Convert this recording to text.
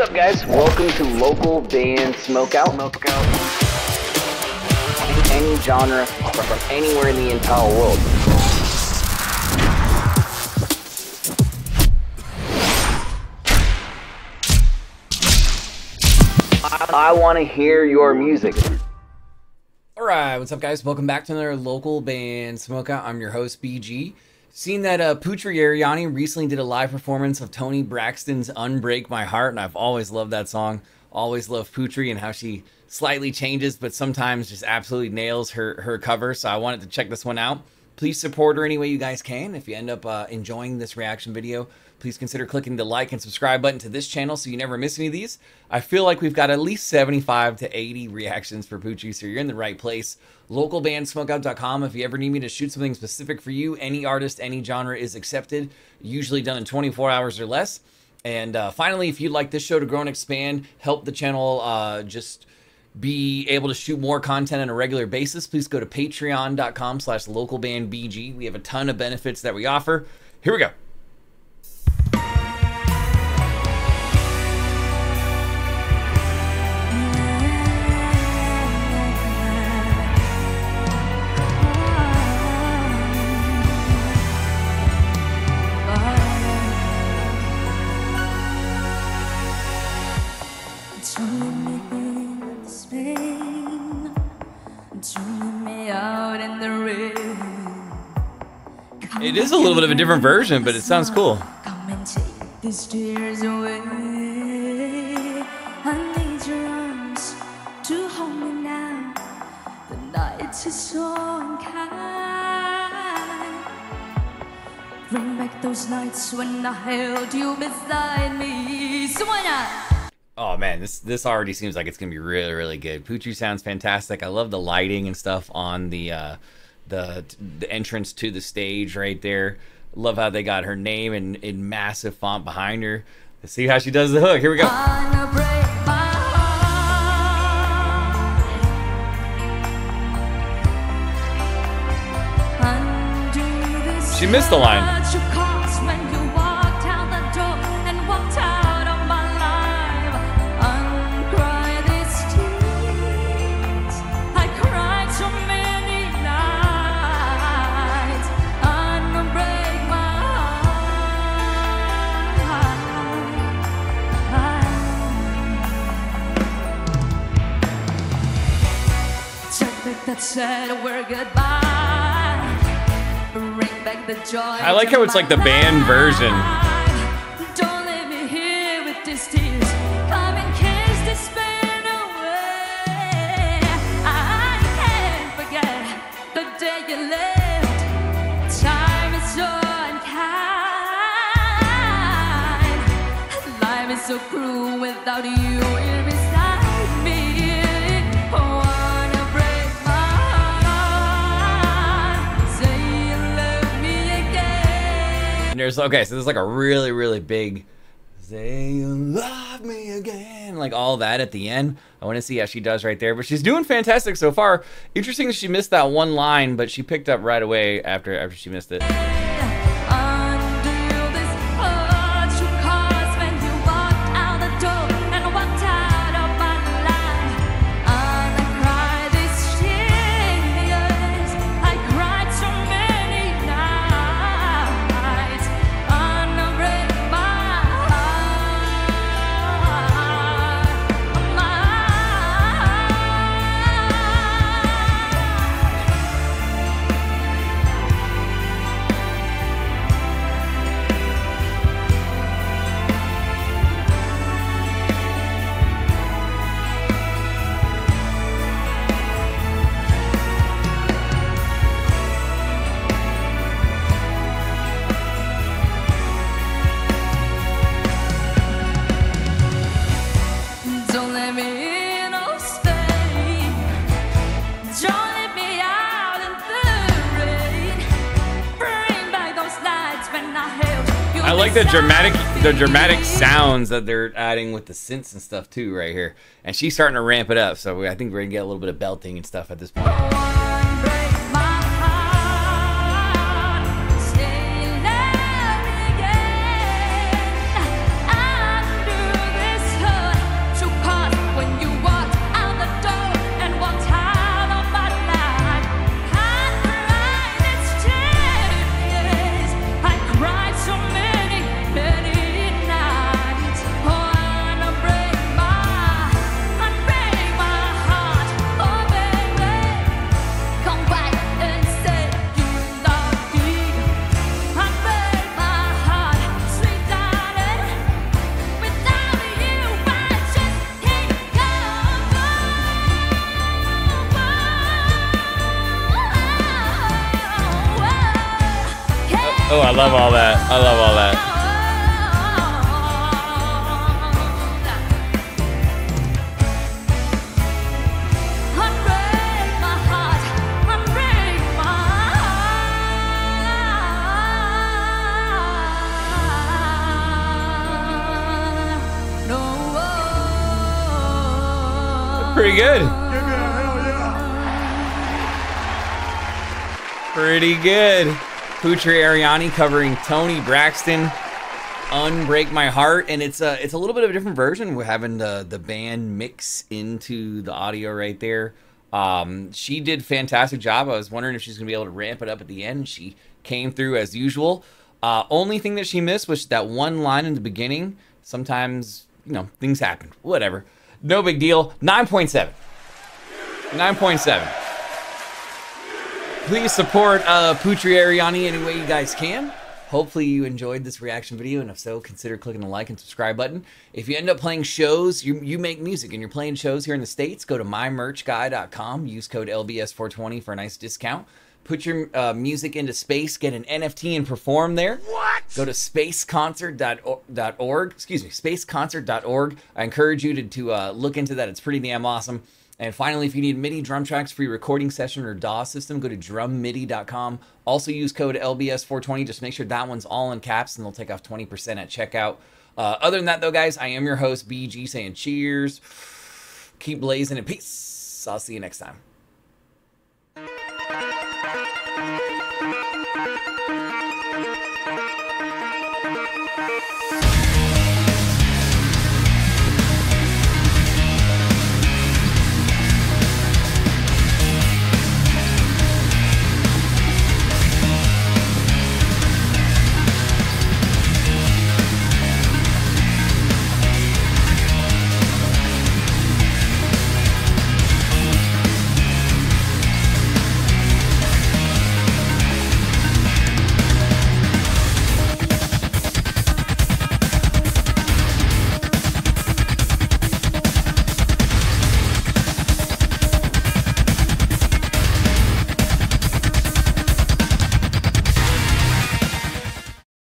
What's up, guys? Welcome to local band Smokeout. Smokeout. Any genre from anywhere in the entire world. I, I want to hear your music. Alright, what's up guys? Welcome back to another local band Smokeout. I'm your host BG. Seen that uh, Putri Ariani recently did a live performance of Toni Braxton's Unbreak My Heart, and I've always loved that song. Always loved Putri and how she slightly changes, but sometimes just absolutely nails her, her cover. So I wanted to check this one out. Please support her any way you guys can. If you end up uh, enjoying this reaction video, please consider clicking the like and subscribe button to this channel so you never miss any of these. I feel like we've got at least 75 to 80 reactions for Putri, so you're in the right place. Localbandsmokeout.com. If you ever need me to shoot something specific for you, any artist, any genre is accepted, usually done in 24 hours or less. And uh, finally, if you'd like this show to grow and expand, help the channel uh, just be able to shoot more content on a regular basis, please go to patreon.com slash localbandbg. We have a ton of benefits that we offer. Here we go. It is a little bit of a different version, but it sounds cool. Come and take these tears away. I need your arms to hold me now. The night is so unkind. Bring back those nights when I held you beside me. Oh man, this this already seems like it's gonna be really really good. Putri sounds fantastic. I love the lighting and stuff on the uh, the the entrance to the stage right there. Love how they got her name in in massive font behind her. Let's see how she does the hook. Here we go. Wanna break my heart. Undo this She missed the line. That said we're goodbye. Bring back the joy. I like how it's like the band version. Don't leave me here with these tears. Come and kiss away. I can't forget the day you left. Time is so unkind. Life is so cruel without you there's okay, so there's like a really really big say you love me again, like all that at the end. I want to see how she does right there, but she's doing fantastic so far. Interesting she missed that one line, but she picked up right away after after she missed it. I like the dramatic the dramatic sounds that they're adding with the synths and stuff too right here. And she's starting to ramp it up, so I think we're gonna get a little bit of belting and stuff at this point. Oh, I love all that. I love all that. Pretty good. Yeah. Pretty good. Putri Ariani covering Toni Braxton, "Unbreak My Heart," and it's a it's a little bit of a different version. We're having the the band mix into the audio right there. Um, she did fantastic job. I was wondering if she's gonna be able to ramp it up at the end. She came through as usual. Uh, only thing that she missed was that one line in the beginning. Sometimes you know things happen. Whatever. No big deal. Nine point seven. Nine point seven please support uh, Putri Ariani any way you guys can. Hopefully you enjoyed this reaction video, and if so, consider clicking the like and subscribe button. If you end up playing shows, you, you make music, and you're playing shows here in the States, go to mymerchguy.com, use code LBS420 for a nice discount. Put your uh, music into space, get an NFT and perform there. What? Go to spaceconcert.org, excuse me, spaceconcert.org. I encourage you to, to uh, look into that. It's pretty damn awesome. And finally, if you need MIDI drum tracks for your recording session or DAW system, go to drummidi.com. Also use code LBS420. Just make sure that one's all in caps and they'll take off 20% at checkout. Uh, other than that, though, guys, I am your host, BG, saying cheers. Keep blazing and peace. I'll see you next time.